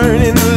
burning